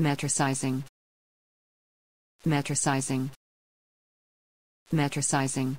Metricizing. Metricizing. Metricizing.